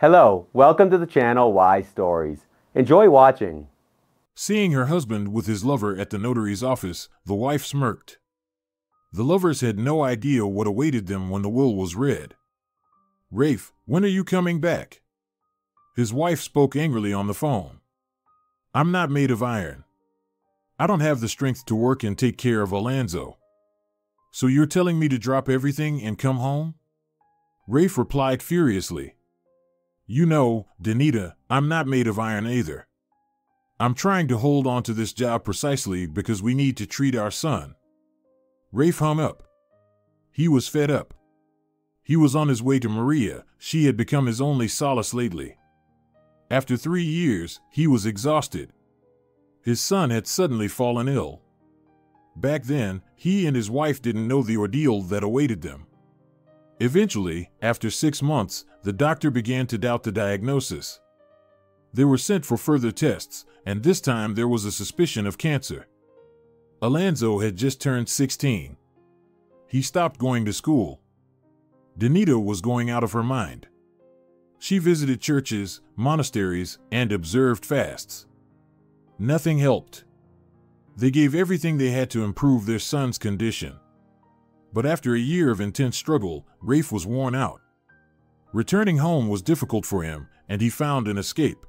Hello, welcome to the channel Wise Stories. Enjoy watching. Seeing her husband with his lover at the notary's office, the wife smirked. The lovers had no idea what awaited them when the will was read. Rafe, when are you coming back? His wife spoke angrily on the phone. I'm not made of iron. I don't have the strength to work and take care of Alonzo. So you're telling me to drop everything and come home? Rafe replied furiously. You know, Danita, I'm not made of iron either. I'm trying to hold on to this job precisely because we need to treat our son. Rafe hung up. He was fed up. He was on his way to Maria, she had become his only solace lately. After three years, he was exhausted. His son had suddenly fallen ill. Back then, he and his wife didn't know the ordeal that awaited them. Eventually, after six months, the doctor began to doubt the diagnosis. They were sent for further tests, and this time there was a suspicion of cancer. Alonzo had just turned 16. He stopped going to school. Danita was going out of her mind. She visited churches, monasteries, and observed fasts. Nothing helped. They gave everything they had to improve their son's condition. But after a year of intense struggle, Rafe was worn out. Returning home was difficult for him, and he found an escape.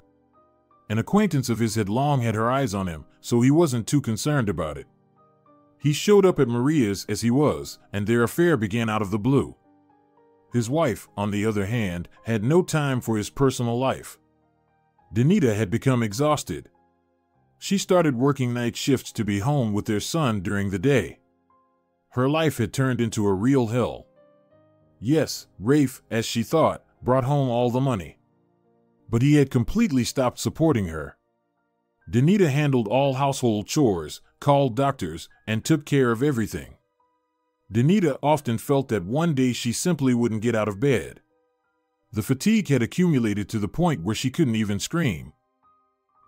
An acquaintance of his had long had her eyes on him, so he wasn't too concerned about it. He showed up at Maria's as he was, and their affair began out of the blue. His wife, on the other hand, had no time for his personal life. Danita had become exhausted. She started working night shifts to be home with their son during the day. Her life had turned into a real hell. Yes, Rafe, as she thought, brought home all the money. But he had completely stopped supporting her. Danita handled all household chores, called doctors, and took care of everything. Danita often felt that one day she simply wouldn't get out of bed. The fatigue had accumulated to the point where she couldn't even scream.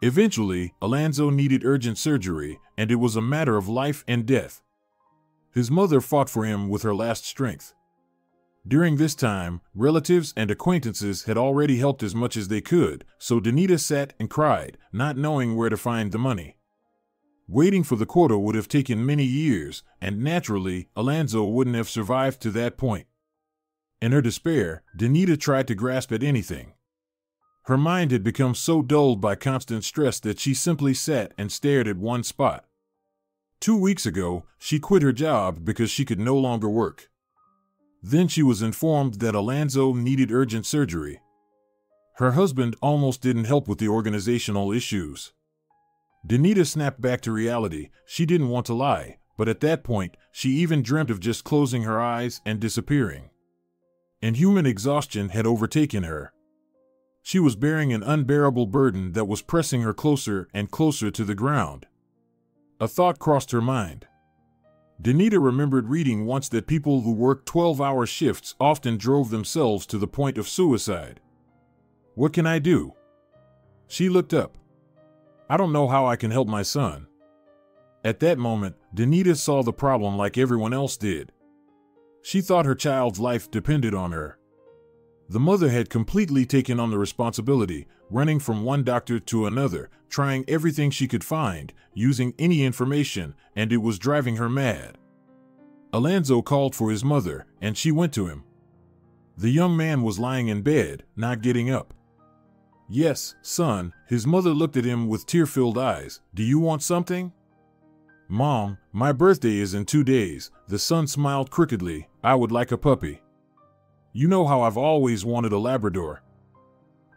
Eventually, Alonzo needed urgent surgery, and it was a matter of life and death. His mother fought for him with her last strength. During this time, relatives and acquaintances had already helped as much as they could, so Danita sat and cried, not knowing where to find the money. Waiting for the quota would have taken many years, and naturally, Alonzo wouldn't have survived to that point. In her despair, Danita tried to grasp at anything. Her mind had become so dulled by constant stress that she simply sat and stared at one spot. Two weeks ago, she quit her job because she could no longer work. Then she was informed that Alonzo needed urgent surgery. Her husband almost didn't help with the organizational issues. Danita snapped back to reality. She didn't want to lie, but at that point, she even dreamt of just closing her eyes and disappearing. Inhuman exhaustion had overtaken her. She was bearing an unbearable burden that was pressing her closer and closer to the ground. A thought crossed her mind. Danita remembered reading once that people who worked 12 hour shifts often drove themselves to the point of suicide. What can I do? She looked up. I don't know how I can help my son. At that moment, Danita saw the problem like everyone else did. She thought her child's life depended on her. The mother had completely taken on the responsibility, running from one doctor to another, trying everything she could find, using any information, and it was driving her mad. Alonzo called for his mother, and she went to him. The young man was lying in bed, not getting up. Yes, son, his mother looked at him with tear filled eyes. Do you want something? Mom, my birthday is in two days. The son smiled crookedly. I would like a puppy. You know how I've always wanted a Labrador.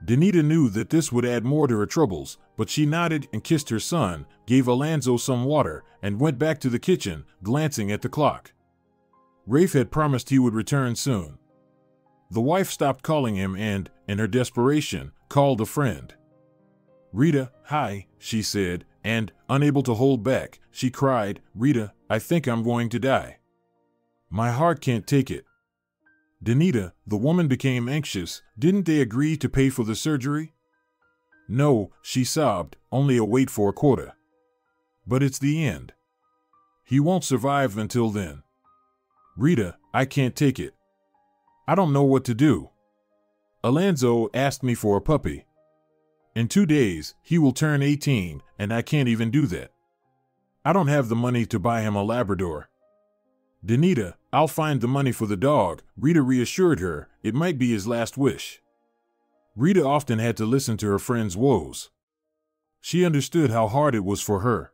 Danita knew that this would add more to her troubles, but she nodded and kissed her son, gave Alonzo some water, and went back to the kitchen, glancing at the clock. Rafe had promised he would return soon. The wife stopped calling him and, in her desperation, called a friend. Rita, hi, she said, and, unable to hold back, she cried, Rita, I think I'm going to die. My heart can't take it. Danita, the woman became anxious. Didn't they agree to pay for the surgery? No, she sobbed, only a wait for a quota. But it's the end. He won't survive until then. Rita, I can't take it. I don't know what to do. Alonzo asked me for a puppy. In two days, he will turn 18, and I can't even do that. I don't have the money to buy him a Labrador. Danita, I'll find the money for the dog, Rita reassured her. It might be his last wish. Rita often had to listen to her friend's woes. She understood how hard it was for her.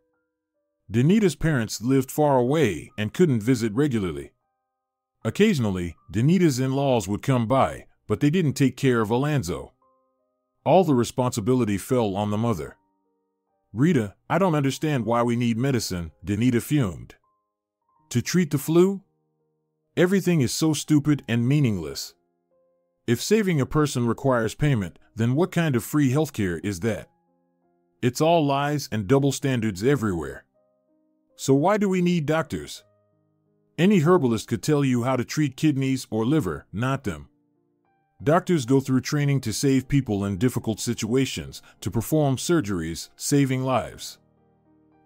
Danita's parents lived far away and couldn't visit regularly. Occasionally, Danita's in laws would come by, but they didn't take care of Alonzo. All the responsibility fell on the mother. Rita, I don't understand why we need medicine, Danita fumed. To treat the flu? Everything is so stupid and meaningless. If saving a person requires payment, then what kind of free healthcare is that? It's all lies and double standards everywhere. So why do we need doctors? Any herbalist could tell you how to treat kidneys or liver, not them. Doctors go through training to save people in difficult situations, to perform surgeries, saving lives.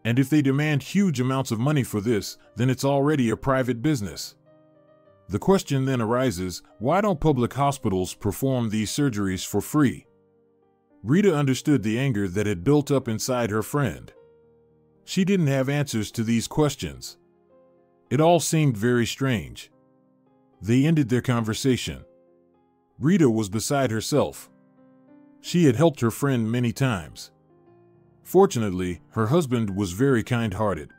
And if they demand huge amounts of money for this, then it's already a private business. The question then arises why don't public hospitals perform these surgeries for free? Rita understood the anger that had built up inside her friend. She didn't have answers to these questions. It all seemed very strange. They ended their conversation. Rita was beside herself. She had helped her friend many times. Fortunately, her husband was very kind hearted.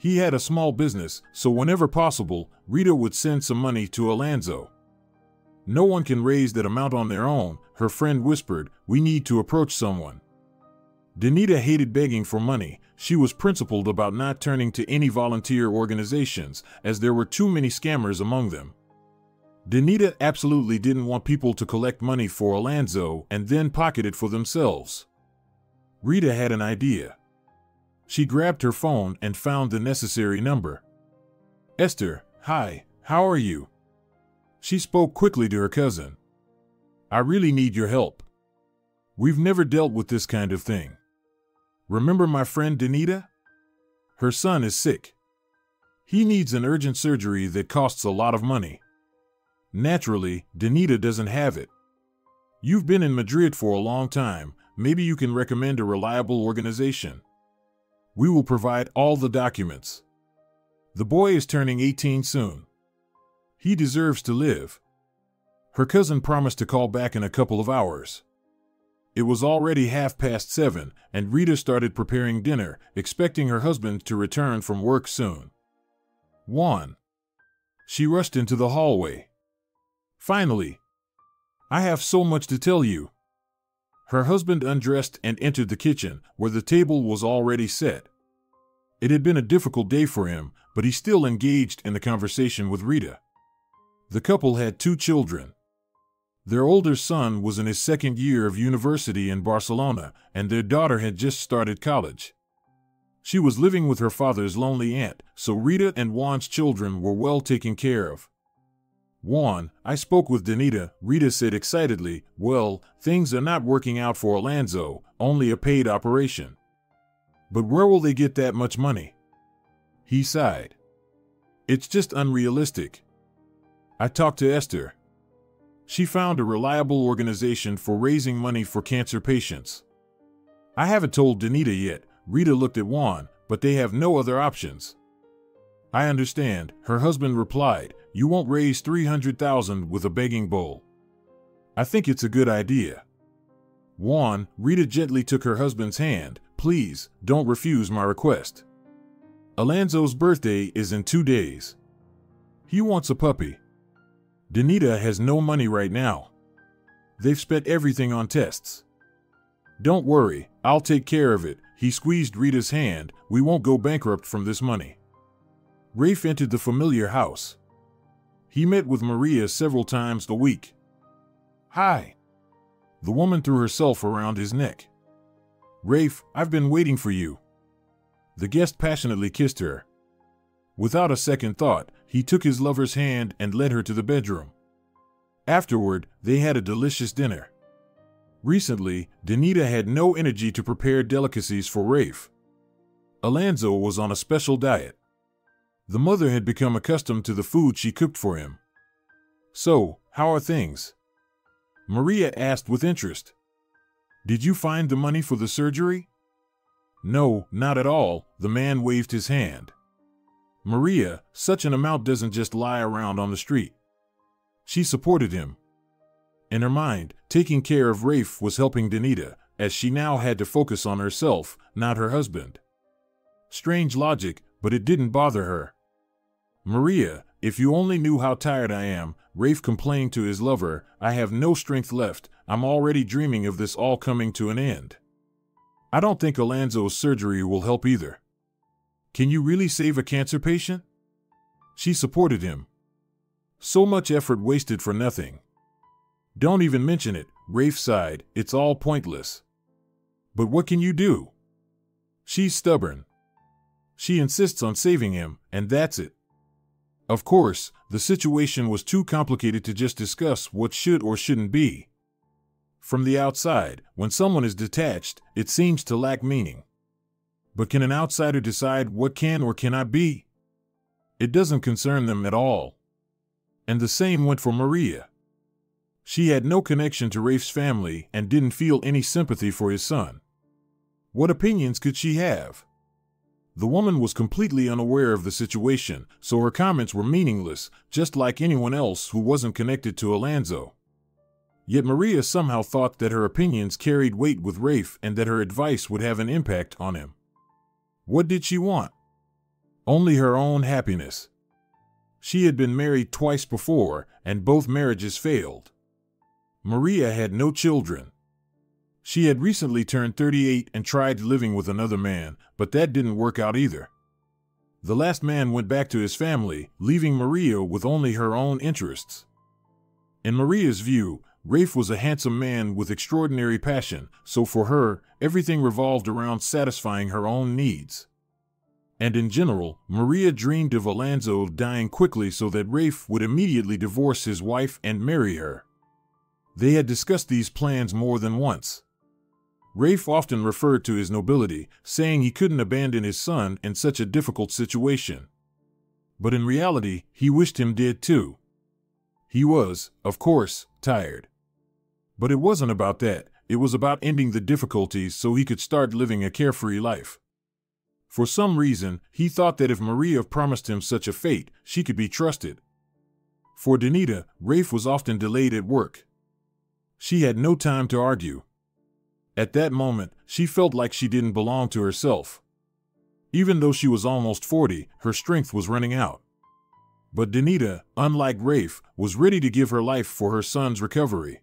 He had a small business, so whenever possible, Rita would send some money to Alonzo. No one can raise that amount on their own, her friend whispered. We need to approach someone. Danita hated begging for money. She was principled about not turning to any volunteer organizations, as there were too many scammers among them. Danita absolutely didn't want people to collect money for Alonzo and then pocket it for themselves. Rita had an idea. She grabbed her phone and found the necessary number. Esther, hi, how are you? She spoke quickly to her cousin. I really need your help. We've never dealt with this kind of thing. Remember my friend Danita? Her son is sick. He needs an urgent surgery that costs a lot of money. Naturally, Danita doesn't have it. You've been in Madrid for a long time. Maybe you can recommend a reliable organization. We will provide all the documents. The boy is turning 18 soon. He deserves to live. Her cousin promised to call back in a couple of hours. It was already half past seven, and Rita started preparing dinner, expecting her husband to return from work soon. 1. She rushed into the hallway. Finally, I have so much to tell you. Her husband undressed and entered the kitchen, where the table was already set. It had been a difficult day for him, but he still engaged in the conversation with Rita. The couple had two children. Their older son was in his second year of university in Barcelona, and their daughter had just started college. She was living with her father's lonely aunt, so Rita and Juan's children were well taken care of. Juan, I spoke with Danita, Rita said excitedly. Well, things are not working out for Alonzo, only a paid operation. But where will they get that much money? He sighed. It's just unrealistic. I talked to Esther. She found a reliable organization for raising money for cancer patients. I haven't told Danita yet. Rita looked at Juan, but they have no other options. I understand, her husband replied, you won't raise 300,000 with a begging bowl. I think it's a good idea. Juan, Rita gently took her husband's hand. Please, don't refuse my request. Alonzo's birthday is in two days. He wants a puppy. Danita has no money right now. They've spent everything on tests. Don't worry, I'll take care of it. He squeezed Rita's hand. We won't go bankrupt from this money. Rafe entered the familiar house. He met with Maria several times a week. Hi. The woman threw herself around his neck. Rafe, I've been waiting for you. The guest passionately kissed her. Without a second thought, he took his lover's hand and led her to the bedroom. Afterward, they had a delicious dinner. Recently, Danita had no energy to prepare delicacies for Rafe. Alonzo was on a special diet. The mother had become accustomed to the food she cooked for him. So, how are things? Maria asked with interest. Did you find the money for the surgery? No, not at all, the man waved his hand. Maria, such an amount doesn't just lie around on the street. She supported him. In her mind, taking care of Rafe was helping Danita, as she now had to focus on herself, not her husband. Strange logic, but it didn't bother her. Maria, if you only knew how tired I am, Rafe complained to his lover, I have no strength left, I'm already dreaming of this all coming to an end. I don't think Alonzo's surgery will help either. Can you really save a cancer patient? She supported him. So much effort wasted for nothing. Don't even mention it, Rafe sighed, it's all pointless. But what can you do? She's stubborn. She insists on saving him, and that's it. Of course, the situation was too complicated to just discuss what should or shouldn't be. From the outside, when someone is detached, it seems to lack meaning. But can an outsider decide what can or cannot be? It doesn't concern them at all. And the same went for Maria. She had no connection to Rafe's family and didn't feel any sympathy for his son. What opinions could she have? The woman was completely unaware of the situation, so her comments were meaningless, just like anyone else who wasn't connected to Alonzo. Yet Maria somehow thought that her opinions carried weight with Rafe and that her advice would have an impact on him. What did she want? Only her own happiness. She had been married twice before, and both marriages failed. Maria had no children. She had recently turned 38 and tried living with another man, but that didn't work out either. The last man went back to his family, leaving Maria with only her own interests. In Maria's view, Rafe was a handsome man with extraordinary passion, so for her, everything revolved around satisfying her own needs. And in general, Maria dreamed of Alonzo dying quickly so that Rafe would immediately divorce his wife and marry her. They had discussed these plans more than once. Rafe often referred to his nobility, saying he couldn't abandon his son in such a difficult situation. But in reality, he wished him dead too. He was, of course, tired. But it wasn't about that, it was about ending the difficulties so he could start living a carefree life. For some reason, he thought that if Maria promised him such a fate, she could be trusted. For Danita, Rafe was often delayed at work. She had no time to argue. At that moment, she felt like she didn't belong to herself. Even though she was almost 40, her strength was running out. But Danita, unlike Rafe, was ready to give her life for her son's recovery.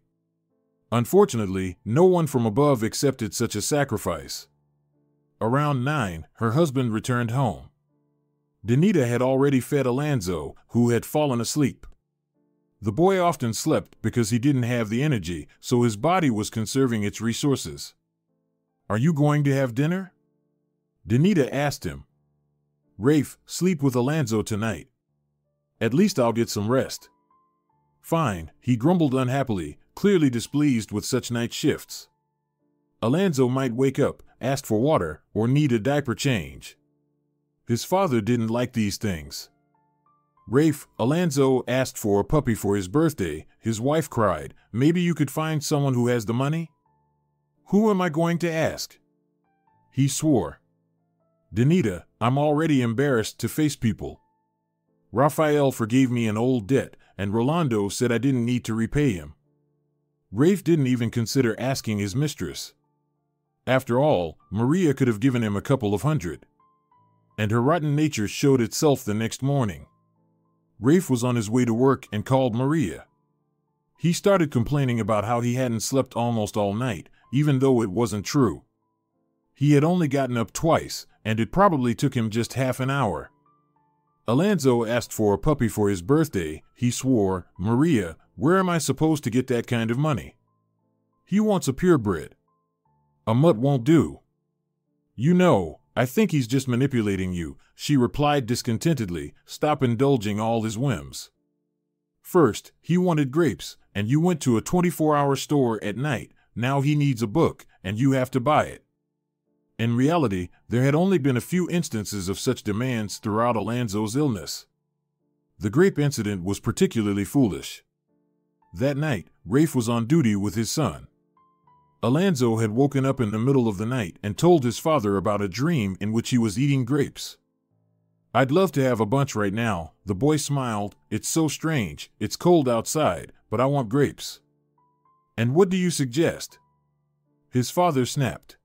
Unfortunately, no one from above accepted such a sacrifice. Around nine, her husband returned home. Danita had already fed Alonzo, who had fallen asleep. The boy often slept because he didn't have the energy, so his body was conserving its resources. Are you going to have dinner? Danita asked him. Rafe, sleep with Alonzo tonight. At least I'll get some rest. Fine, he grumbled unhappily, clearly displeased with such night shifts. Alonzo might wake up, ask for water, or need a diaper change. His father didn't like these things. Rafe, Alonzo asked for a puppy for his birthday. His wife cried, Maybe you could find someone who has the money? Who am I going to ask? He swore. Danita, I'm already embarrassed to face people. Raphael forgave me an old debt, and Rolando said I didn't need to repay him. Rafe didn't even consider asking his mistress. After all, Maria could have given him a couple of hundred. And her rotten nature showed itself the next morning. Rafe was on his way to work and called Maria. He started complaining about how he hadn't slept almost all night, even though it wasn't true. He had only gotten up twice, and it probably took him just half an hour. Alonzo asked for a puppy for his birthday. He swore, Maria, where am I supposed to get that kind of money? He wants a purebred. A mutt won't do. You know, I think he's just manipulating you, she replied discontentedly, stop indulging all his whims. First, he wanted grapes, and you went to a 24 hour store at night. Now he needs a book, and you have to buy it. In reality, there had only been a few instances of such demands throughout Alonzo's illness. The grape incident was particularly foolish. That night, Rafe was on duty with his son. Alonzo had woken up in the middle of the night and told his father about a dream in which he was eating grapes. I'd love to have a bunch right now, the boy smiled. It's so strange, it's cold outside, but I want grapes. And what do you suggest? His father snapped.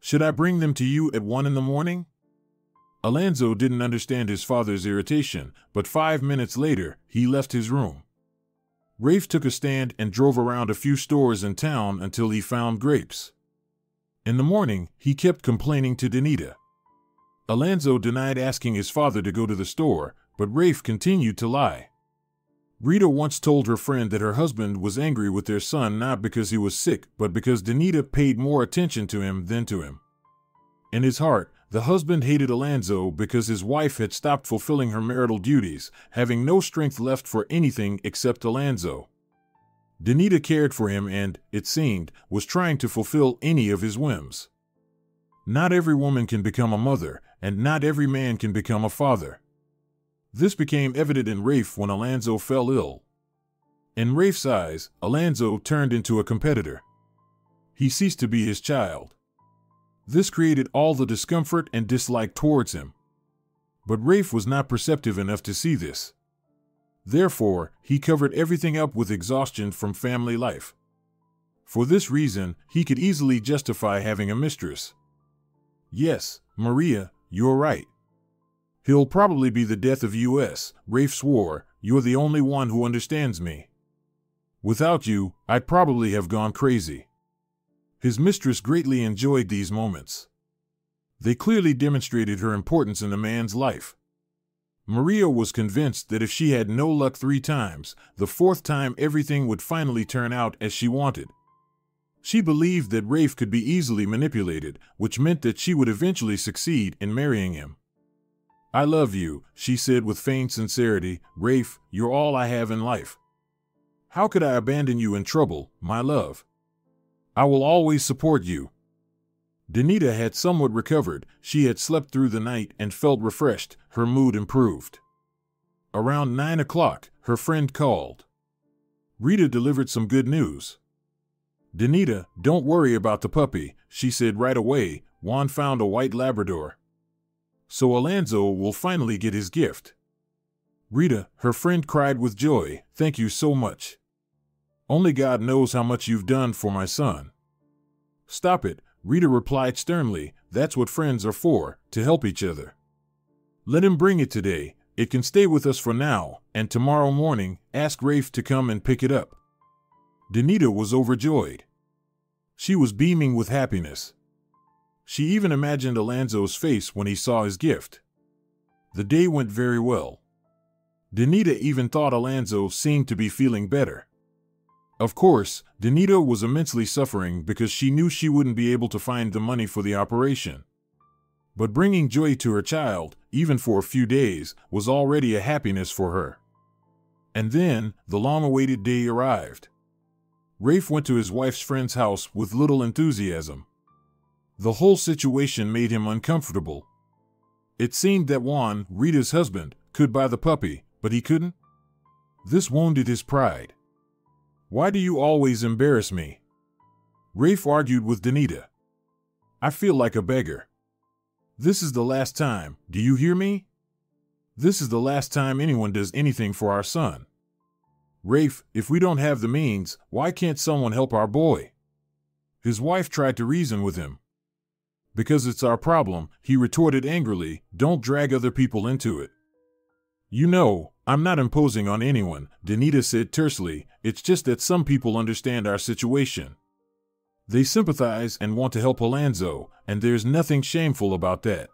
Should I bring them to you at one in the morning? Alonzo didn't understand his father's irritation, but five minutes later, he left his room. Rafe took a stand and drove around a few stores in town until he found grapes. In the morning, he kept complaining to Danita. Alonzo denied asking his father to go to the store, but Rafe continued to lie. Rita once told her friend that her husband was angry with their son not because he was sick, but because Danita paid more attention to him than to him. In his heart, the husband hated Alonzo because his wife had stopped fulfilling her marital duties, having no strength left for anything except Alonzo. Danita cared for him and, it seemed, was trying to fulfill any of his whims. Not every woman can become a mother, and not every man can become a father. This became evident in Rafe when Alonzo fell ill. In Rafe's eyes, Alonzo turned into a competitor. He ceased to be his child. This created all the discomfort and dislike towards him. But Rafe was not perceptive enough to see this. Therefore, he covered everything up with exhaustion from family life. For this reason, he could easily justify having a mistress. Yes, Maria, you're right. He'll probably be the death of US, Rafe swore, you're the only one who understands me. Without you, I'd probably have gone crazy. His mistress greatly enjoyed these moments. They clearly demonstrated her importance in the man's life. Maria was convinced that if she had no luck three times, the fourth time everything would finally turn out as she wanted. She believed that Rafe could be easily manipulated, which meant that she would eventually succeed in marrying him. I love you, she said with feigned sincerity. Rafe, you're all I have in life. How could I abandon you in trouble, my love? I will always support you. Danita had somewhat recovered. She had slept through the night and felt refreshed. Her mood improved. Around nine o'clock, her friend called. Rita delivered some good news. Danita, don't worry about the puppy, she said right away. Juan found a white Labrador. So Alonzo will finally get his gift. Rita, her friend cried with joy, Thank you so much. Only God knows how much you've done for my son. Stop it, Rita replied sternly. That's what friends are for, to help each other. Let him bring it today. It can stay with us for now, and tomorrow morning, ask Rafe to come and pick it up. Danita was overjoyed. She was beaming with happiness. She even imagined Alonzo's face when he saw his gift. The day went very well. Danita even thought Alonzo seemed to be feeling better. Of course, Danita was immensely suffering because she knew she wouldn't be able to find the money for the operation. But bringing joy to her child, even for a few days, was already a happiness for her. And then, the long awaited day arrived. Rafe went to his wife's friend's house with little enthusiasm. The whole situation made him uncomfortable. It seemed that Juan, Rita's husband, could buy the puppy, but he couldn't. This wounded his pride. Why do you always embarrass me? Rafe argued with Danita. I feel like a beggar. This is the last time, do you hear me? This is the last time anyone does anything for our son. Rafe, if we don't have the means, why can't someone help our boy? His wife tried to reason with him. Because it's our problem, he retorted angrily, don't drag other people into it. You know, I'm not imposing on anyone, Danita said tersely, it's just that some people understand our situation. They sympathize and want to help Alonzo, and there's nothing shameful about that.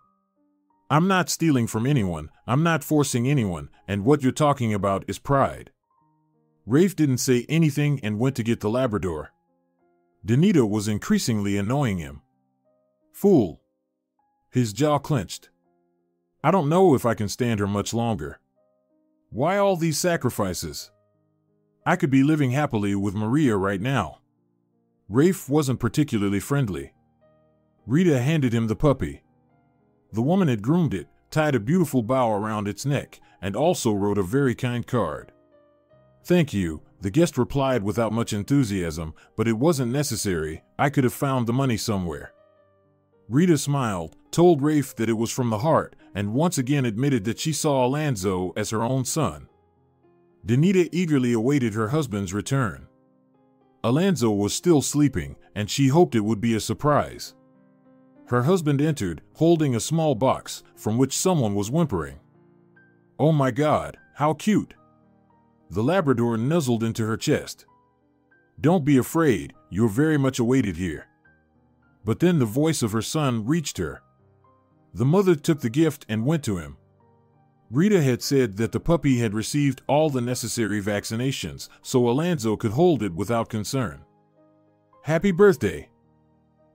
I'm not stealing from anyone, I'm not forcing anyone, and what you're talking about is pride. Rafe didn't say anything and went to get the Labrador. Danita was increasingly annoying him. Fool. His jaw clenched. I don't know if I can stand her much longer. Why all these sacrifices? I could be living happily with Maria right now. Rafe wasn't particularly friendly. Rita handed him the puppy. The woman had groomed it, tied a beautiful bow around its neck, and also wrote a very kind card. Thank you, the guest replied without much enthusiasm, but it wasn't necessary, I could have found the money somewhere. Rita smiled, told Rafe that it was from the heart, and once again admitted that she saw Alonzo as her own son. Danita eagerly awaited her husband's return. Alonzo was still sleeping, and she hoped it would be a surprise. Her husband entered, holding a small box, from which someone was whimpering. Oh my god, how cute! The Labrador nuzzled into her chest. Don't be afraid, you're very much awaited here. But then the voice of her son reached her. The mother took the gift and went to him. Rita had said that the puppy had received all the necessary vaccinations, so Alonzo could hold it without concern. Happy birthday!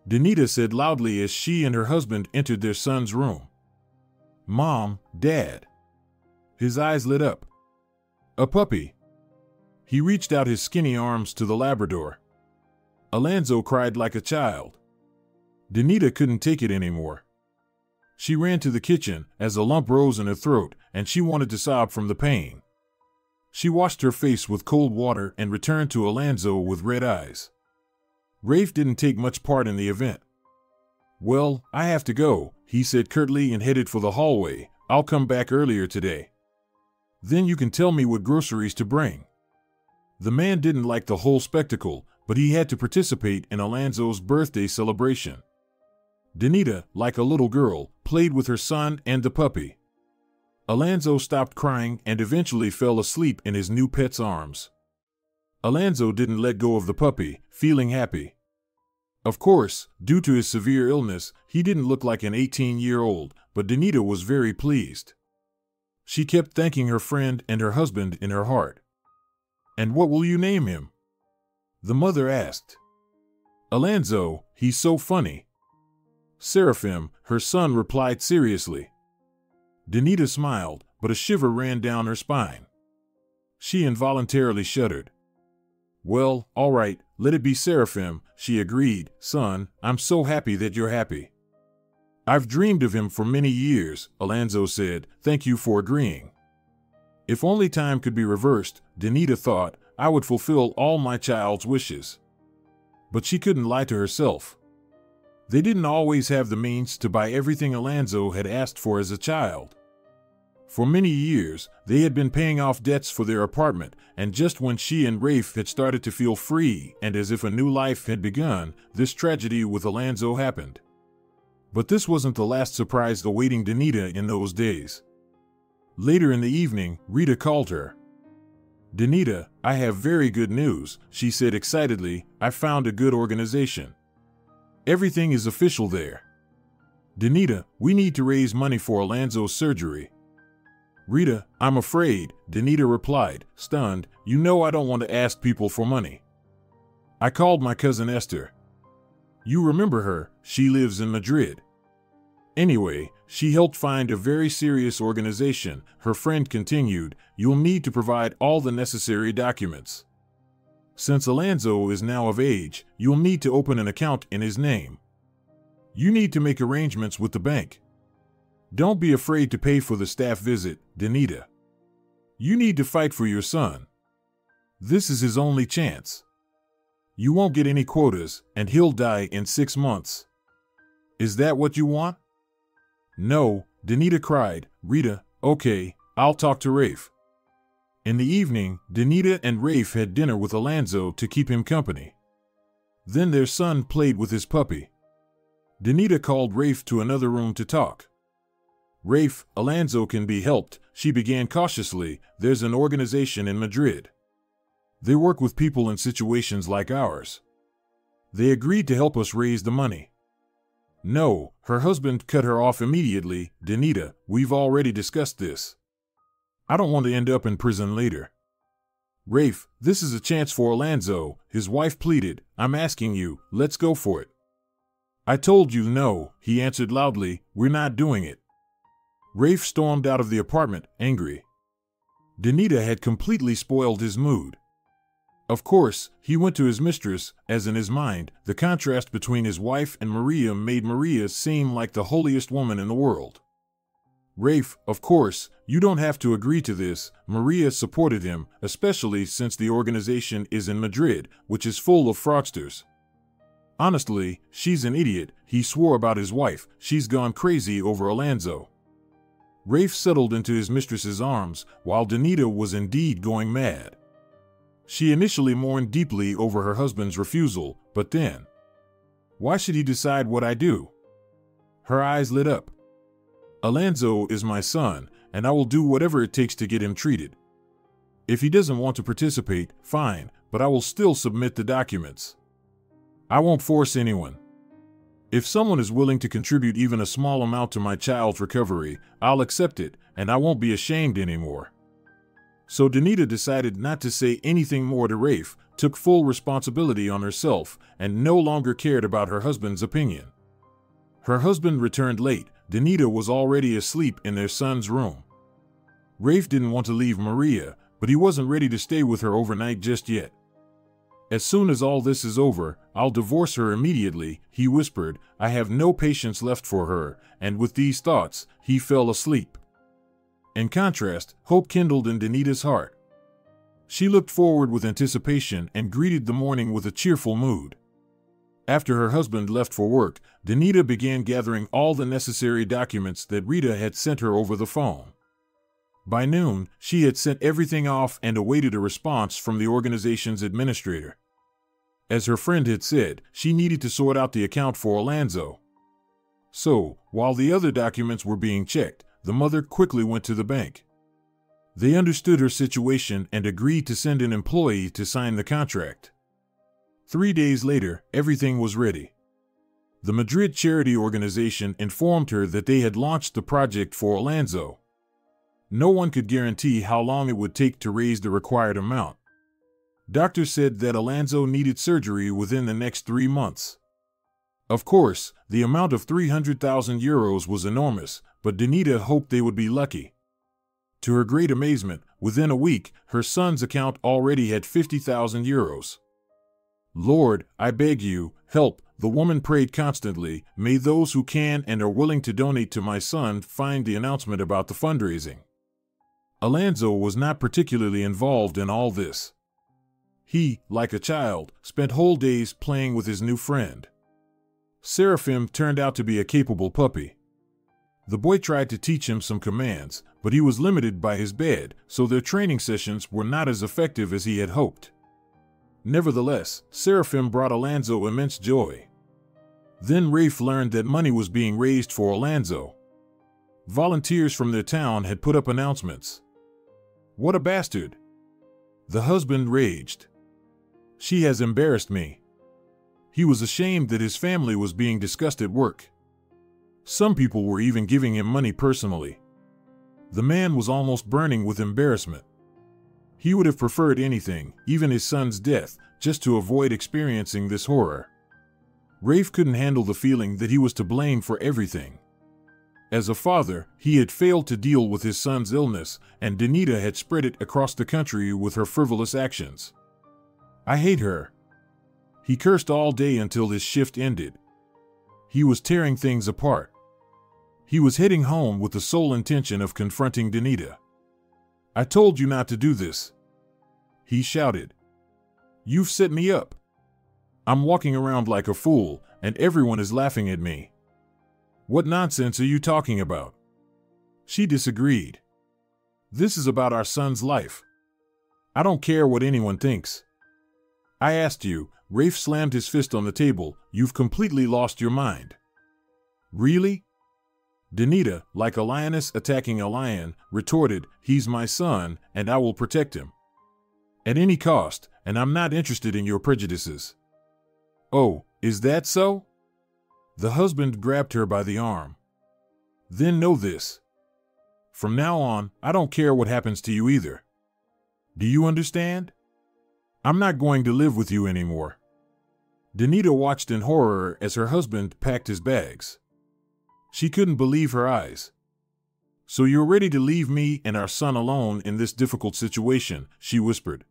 Danita said loudly as she and her husband entered their son's room. Mom, Dad. His eyes lit up. A puppy. He reached out his skinny arms to the Labrador. Alonzo cried like a child. Danita couldn't take it anymore. She ran to the kitchen as a lump rose in her throat and she wanted to sob from the pain. She washed her face with cold water and returned to Alonzo with red eyes. Rafe didn't take much part in the event. Well, I have to go, he said curtly and headed for the hallway. I'll come back earlier today. Then you can tell me what groceries to bring. The man didn't like the whole spectacle, but he had to participate in Alonzo's birthday celebration. Danita, like a little girl, played with her son and the puppy. Alonzo stopped crying and eventually fell asleep in his new pet's arms. Alonzo didn't let go of the puppy, feeling happy. Of course, due to his severe illness, he didn't look like an 18 year old, but Danita was very pleased. She kept thanking her friend and her husband in her heart. And what will you name him? The mother asked. Alonzo, he's so funny. Seraphim, her son, replied seriously. Danita smiled, but a shiver ran down her spine. She involuntarily shuddered. Well, all right, let it be Seraphim, she agreed. Son, I'm so happy that you're happy. I've dreamed of him for many years, Alonzo said. Thank you for agreeing. If only time could be reversed, Danita thought, I would fulfill all my child's wishes. But she couldn't lie to herself. They didn't always have the means to buy everything Alonzo had asked for as a child. For many years, they had been paying off debts for their apartment, and just when she and Rafe had started to feel free and as if a new life had begun, this tragedy with Alonzo happened. But this wasn't the last surprise awaiting Danita in those days. Later in the evening, Rita called her. Danita, I have very good news, she said excitedly. I found a good organization. Everything is official there. Danita, we need to raise money for Alonzo's surgery. Rita, I'm afraid, Danita replied, stunned. You know I don't want to ask people for money. I called my cousin Esther. You remember her, she lives in Madrid. Anyway, she helped find a very serious organization. Her friend continued, You'll need to provide all the necessary documents. Since Alonzo is now of age, you'll need to open an account in his name. You need to make arrangements with the bank. Don't be afraid to pay for the staff visit, Danita. You need to fight for your son. This is his only chance. You won't get any quotas, and he'll die in six months. Is that what you want? No, Danita cried. Rita, okay, I'll talk to Rafe. In the evening, Danita and Rafe had dinner with Alonzo to keep him company. Then their son played with his puppy. Danita called Rafe to another room to talk. Rafe, Alonzo can be helped, she began cautiously. There's an organization in Madrid. They work with people in situations like ours. They agreed to help us raise the money. No, her husband cut her off immediately. Danita, we've already discussed this. I don't want to end up in prison later. Rafe, this is a chance for Alonzo, his wife pleaded. I'm asking you, let's go for it. I told you no, he answered loudly, we're not doing it. Rafe stormed out of the apartment, angry. Danita had completely spoiled his mood. Of course, he went to his mistress, as in his mind, the contrast between his wife and Maria made Maria seem like the holiest woman in the world. Rafe, of course, you don't have to agree to this. Maria supported him, especially since the organization is in Madrid, which is full of fraudsters. Honestly, she's an idiot, he swore about his wife. She's gone crazy over Alonso. Rafe settled into his mistress's arms, while Danita was indeed going mad. She initially mourned deeply over her husband's refusal, but then, why should he decide what I do? Her eyes lit up. Alonso is my son, and I will do whatever it takes to get him treated. If he doesn't want to participate, fine, but I will still submit the documents. I won't force anyone. If someone is willing to contribute even a small amount to my child's recovery, I'll accept it, and I won't be ashamed anymore. So Danita decided not to say anything more to Rafe, took full responsibility on herself, and no longer cared about her husband's opinion. Her husband returned late, Danita was already asleep in their son's room. Rafe didn't want to leave Maria, but he wasn't ready to stay with her overnight just yet. As soon as all this is over, I'll divorce her immediately, he whispered. I have no patience left for her, and with these thoughts, he fell asleep. In contrast, hope kindled in Danita's heart. She looked forward with anticipation and greeted the morning with a cheerful mood. After her husband left for work, Danita began gathering all the necessary documents that Rita had sent her over the phone. By noon, she had sent everything off and awaited a response from the organization's administrator. As her friend had said, she needed to sort out the account for Alonso. So, while the other documents were being checked, the mother quickly went to the bank. They understood her situation and agreed to send an employee to sign the contract. Three days later, everything was ready. The Madrid charity organization informed her that they had launched the project for Alonso. No one could guarantee how long it would take to raise the required amount. Doctors said that Alonso needed surgery within the next three months. Of course, the amount of 300,000 euros was enormous, but Danita hoped they would be lucky. To her great amazement, within a week, her son's account already had 50,000 euros. Lord, I beg you, help. The woman prayed constantly, May those who can and are willing to donate to my son find the announcement about the fundraising. Alonso was not particularly involved in all this. He, like a child, spent whole days playing with his new friend. Seraphim turned out to be a capable puppy. The boy tried to teach him some commands, but he was limited by his bed, so their training sessions were not as effective as he had hoped. Nevertheless, Seraphim brought Alonso immense joy. Then Rafe learned that money was being raised for Alonso. Volunteers from their town had put up announcements. What a bastard! The husband raged. She has embarrassed me. He was ashamed that his family was being discussed at work. Some people were even giving him money personally. The man was almost burning with embarrassment. He would have preferred anything, even his son's death, just to avoid experiencing this horror. Rafe couldn't handle the feeling that he was to blame for everything. As a father, he had failed to deal with his son's illness, and Danita had spread it across the country with her frivolous actions. I hate her. He cursed all day until his shift ended. He was tearing things apart. He was heading home with the sole intention of confronting Danita. I told you not to do this. He shouted. You've set me up. I'm walking around like a fool, and everyone is laughing at me. What nonsense are you talking about? She disagreed. This is about our son's life. I don't care what anyone thinks. I asked you, Rafe slammed his fist on the table, you've completely lost your mind. Really? Danita, like a lioness attacking a lion, retorted, He's my son, and I will protect him. At any cost, and I'm not interested in your prejudices. Oh, is that so? The husband grabbed her by the arm. Then know this. From now on, I don't care what happens to you either. Do you understand? I'm not going to live with you anymore. Danita watched in horror as her husband packed his bags. She couldn't believe her eyes. So you're ready to leave me and our son alone in this difficult situation, she whispered.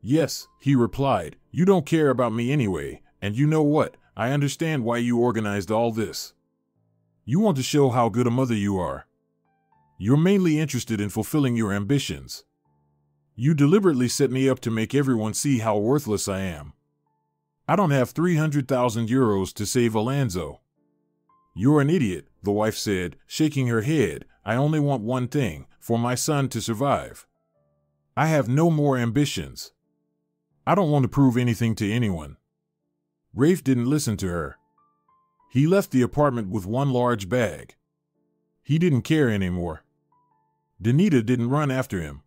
Yes, he replied, you don't care about me anyway, and you know what, I understand why you organized all this. You want to show how good a mother you are. You're mainly interested in fulfilling your ambitions. You deliberately set me up to make everyone see how worthless I am. I don't have 300,000 euros to save Alonzo. You're an idiot, the wife said, shaking her head. I only want one thing for my son to survive. I have no more ambitions. I don't want to prove anything to anyone. Rafe didn't listen to her. He left the apartment with one large bag. He didn't care anymore. Danita didn't run after him.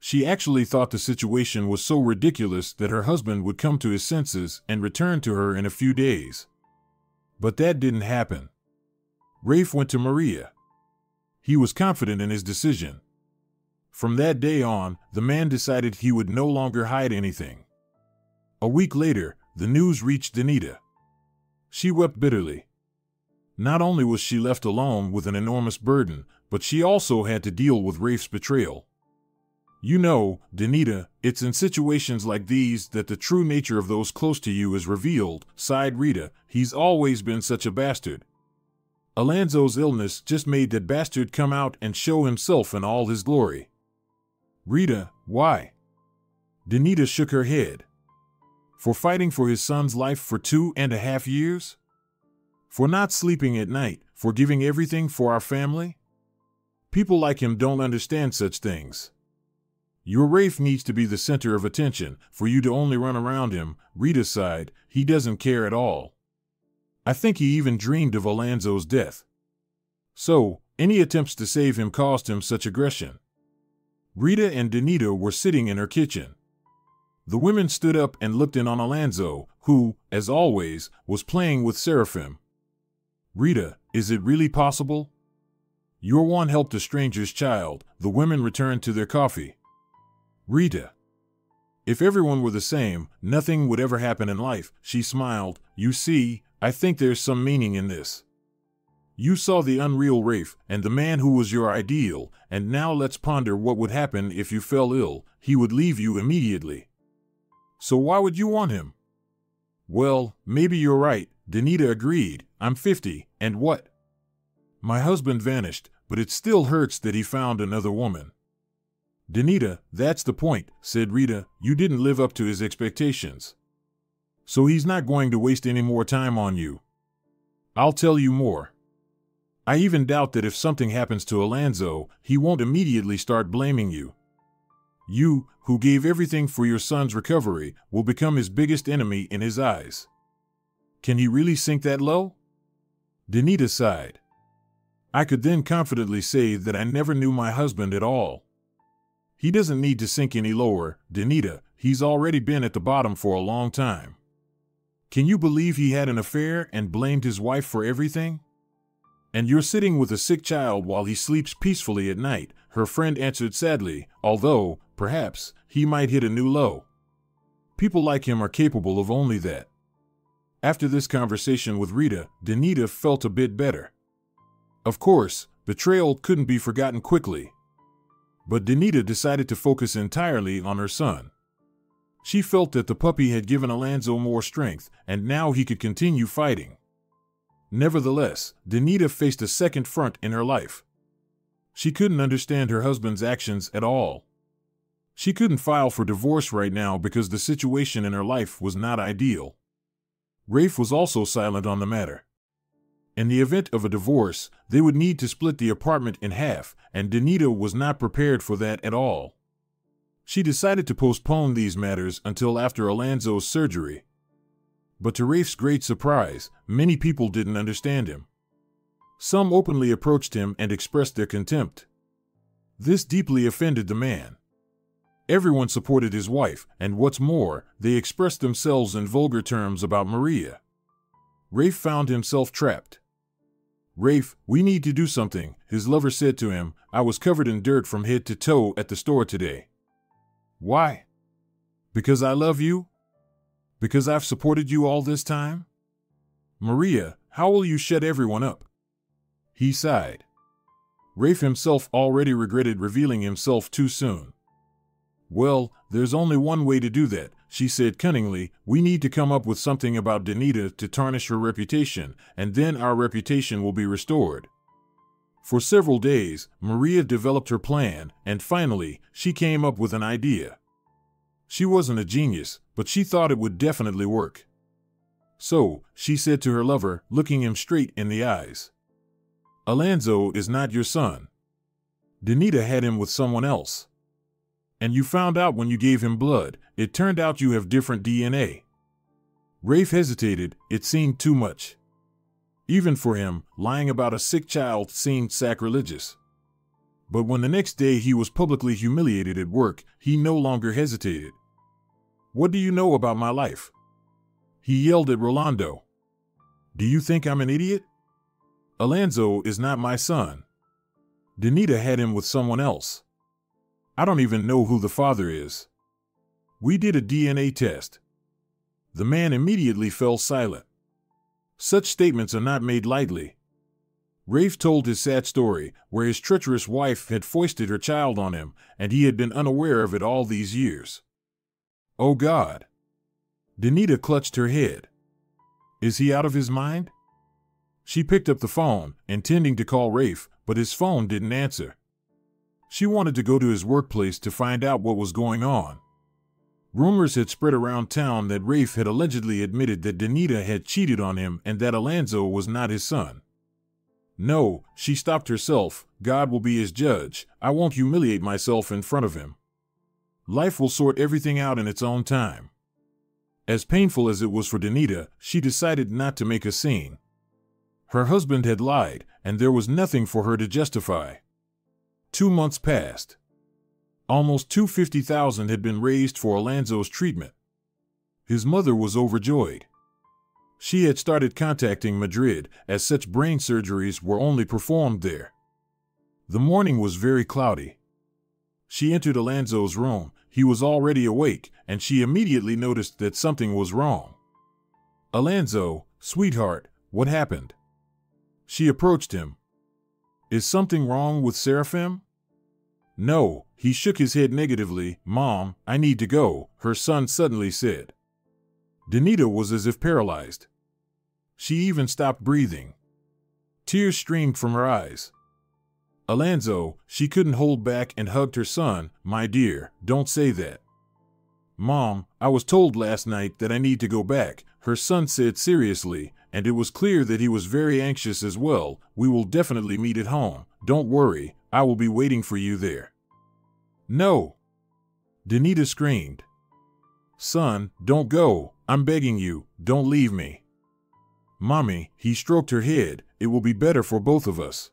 She actually thought the situation was so ridiculous that her husband would come to his senses and return to her in a few days. But that didn't happen. Rafe went to Maria. He was confident in his decision. From that day on, the man decided he would no longer hide anything. A week later, the news reached Danita. She wept bitterly. Not only was she left alone with an enormous burden, but she also had to deal with Rafe's betrayal. You know, Danita, it's in situations like these that the true nature of those close to you is revealed, sighed Rita. He's always been such a bastard. Alonzo's illness just made that bastard come out and show himself in all his glory. Rita, why? Danita shook her head. For fighting for his son's life for two and a half years? For not sleeping at night, for giving everything for our family? People like him don't understand such things. Your Rafe needs to be the center of attention. For you to only run around him, Rita sighed, he doesn't care at all. I think he even dreamed of Alonzo's death. So, any attempts to save him caused him such aggression. Rita and Danita were sitting in her kitchen. The women stood up and looked in on Alonzo, who, as always, was playing with Seraphim. Rita, is it really possible? Your one helped a stranger's child. The women returned to their coffee. Rita. If everyone were the same, nothing would ever happen in life, she smiled. You see, I think there's some meaning in this. You saw the unreal Rafe and the man who was your ideal, and now let's ponder what would happen if you fell ill. He would leave you immediately. So why would you want him? Well, maybe you're right, Danita agreed. I'm 50, and what? My husband vanished, but it still hurts that he found another woman. Danita, that's the point, said Rita. You didn't live up to his expectations. So he's not going to waste any more time on you. I'll tell you more. I even doubt that if something happens to Alonzo, he won't immediately start blaming you. You, who gave everything for your son's recovery, will become his biggest enemy in his eyes. Can he really sink that low? Danita sighed. I could then confidently say that I never knew my husband at all. He doesn't need to sink any lower, Danita, he's already been at the bottom for a long time. Can you believe he had an affair and blamed his wife for everything? And you're sitting with a sick child while he sleeps peacefully at night, her friend answered sadly, although, perhaps, he might hit a new low. People like him are capable of only that. After this conversation with Rita, Danita felt a bit better. Of course, betrayal couldn't be forgotten quickly, but Danita decided to focus entirely on her son. She felt that the puppy had given Alonzo more strength, and now he could continue fighting. Nevertheless, Danita faced a second front in her life. She couldn't understand her husband's actions at all. She couldn't file for divorce right now because the situation in her life was not ideal. Rafe was also silent on the matter. In the event of a divorce, they would need to split the apartment in half, and Danita was not prepared for that at all. She decided to postpone these matters until after Alonzo's surgery. But to Rafe's great surprise, many people didn't understand him. Some openly approached him and expressed their contempt. This deeply offended the man. Everyone supported his wife, and what's more, they expressed themselves in vulgar terms about Maria. Rafe found himself trapped. Rafe, we need to do something, his lover said to him. I was covered in dirt from head to toe at the store today. Why? Because I love you? Because I've supported you all this time? Maria, how will you shut everyone up? He sighed. Rafe himself already regretted revealing himself too soon. Well, there's only one way to do that, she said cunningly, we need to come up with something about Danita to tarnish her reputation, and then our reputation will be restored. For several days, Maria developed her plan, and finally, she came up with an idea. She wasn't a genius, but she thought it would definitely work. So, she said to her lover, looking him straight in the eyes Alonzo is not your son. Danita had him with someone else. And you found out when you gave him blood, it turned out you have different DNA. Rafe hesitated, it seemed too much. Even for him, lying about a sick child seemed sacrilegious. But when the next day he was publicly humiliated at work, he no longer hesitated. What do you know about my life? He yelled at Rolando. Do you think I'm an idiot? Alonzo is not my son. Danita had him with someone else. I don't even know who the father is. We did a DNA test. The man immediately fell silent. Such statements are not made lightly. Rafe told his sad story, where his treacherous wife had foisted her child on him, and he had been unaware of it all these years. Oh God! Danita clutched her head. Is he out of his mind? She picked up the phone, intending to call Rafe, but his phone didn't answer. She wanted to go to his workplace to find out what was going on. Rumors had spread around town that Rafe had allegedly admitted that Danita had cheated on him and that Alonzo was not his son. No, she stopped herself. God will be his judge. I won't humiliate myself in front of him. Life will sort everything out in its own time. As painful as it was for Danita, she decided not to make a scene. Her husband had lied, and there was nothing for her to justify. Two months passed. Almost 250,000 had been raised for Alonzo's treatment. His mother was overjoyed. She had started contacting Madrid, as such brain surgeries were only performed there. The morning was very cloudy. She entered Alonzo's room, he was already awake, and she immediately noticed that something was wrong. Alonzo, sweetheart, what happened? She approached him. Is something wrong with Seraphim? No, he shook his head negatively. Mom, I need to go, her son suddenly said. Danita was as if paralyzed. She even stopped breathing. Tears streamed from her eyes. Alonzo, she couldn't hold back and hugged her son. My dear, don't say that. Mom, I was told last night that I need to go back, her son said seriously, and it was clear that he was very anxious as well. We will definitely meet at home. Don't worry, I will be waiting for you there. No! Danita screamed. Son, don't go. I'm begging you, don't leave me. Mommy, he stroked her head. It will be better for both of us.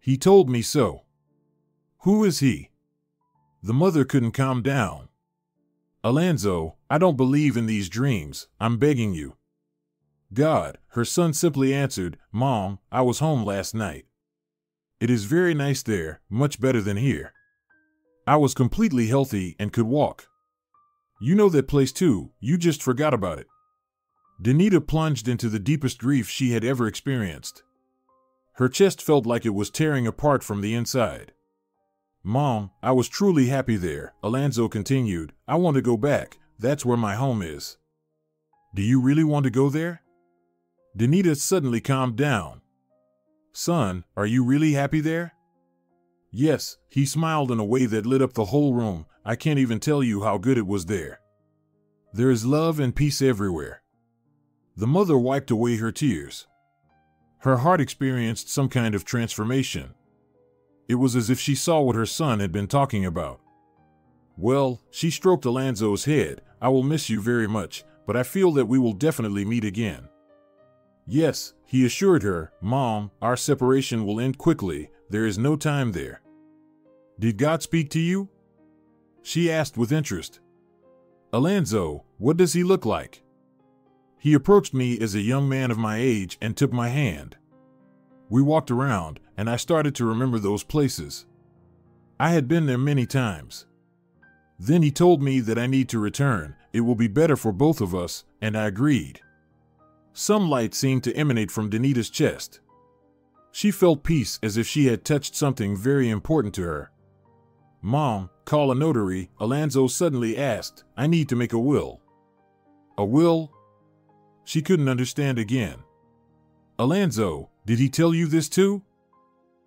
He told me so. Who is he? The mother couldn't calm down. Alonzo, I don't believe in these dreams. I'm begging you. God, her son simply answered, Mom, I was home last night. It is very nice there, much better than here. I was completely healthy and could walk. You know that place too, you just forgot about it. Danita plunged into the deepest grief she had ever experienced. Her chest felt like it was tearing apart from the inside. Mom, I was truly happy there, Alonzo continued. I want to go back. That's where my home is. Do you really want to go there? Danita suddenly calmed down. Son, are you really happy there? Yes, he smiled in a way that lit up the whole room. I can't even tell you how good it was there. There is love and peace everywhere. The mother wiped away her tears. Her heart experienced some kind of transformation. It was as if she saw what her son had been talking about. Well, she stroked Alonzo's head. I will miss you very much, but I feel that we will definitely meet again. Yes, he assured her, Mom, our separation will end quickly. There is no time there. Did God speak to you? She asked with interest. Alonzo, what does he look like? He approached me as a young man of my age and took my hand. We walked around, and I started to remember those places. I had been there many times. Then he told me that I need to return, it will be better for both of us, and I agreed. Some light seemed to emanate from Danita's chest. She felt peace as if she had touched something very important to her. Mom, call a notary, Alonzo suddenly asked. I need to make a will. A will? She couldn't understand again. Alonzo, did he tell you this too?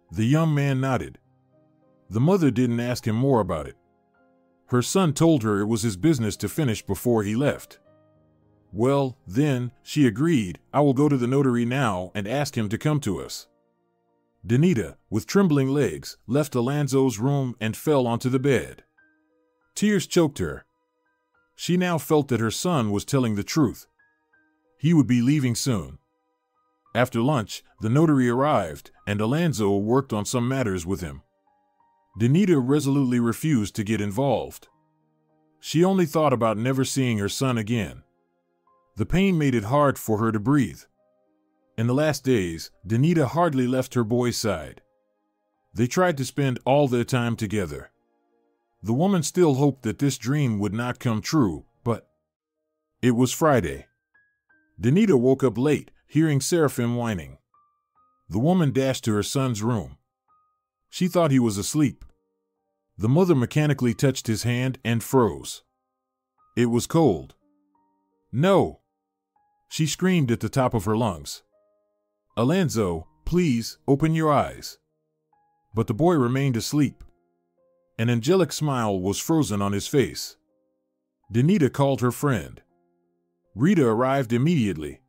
The young man nodded. The mother didn't ask him more about it. Her son told her it was his business to finish before he left. Well, then, she agreed, I will go to the notary now and ask him to come to us. Danita, with trembling legs, left Alonzo's room and fell onto the bed. Tears choked her. She now felt that her son was telling the truth. He would be leaving soon. After lunch, the notary arrived, and Alonzo worked on some matters with him. Danita resolutely refused to get involved. She only thought about never seeing her son again. The pain made it hard for her to breathe. In the last days, Danita hardly left her boy's side. They tried to spend all their time together. The woman still hoped that this dream would not come true, but it was Friday. Danita woke up late, hearing Seraphim whining. The woman dashed to her son's room. She thought he was asleep. The mother mechanically touched his hand and froze. It was cold. No! She screamed at the top of her lungs. Alonzo, please, open your eyes. But the boy remained asleep. An angelic smile was frozen on his face. Danita called her friend. Rita arrived immediately.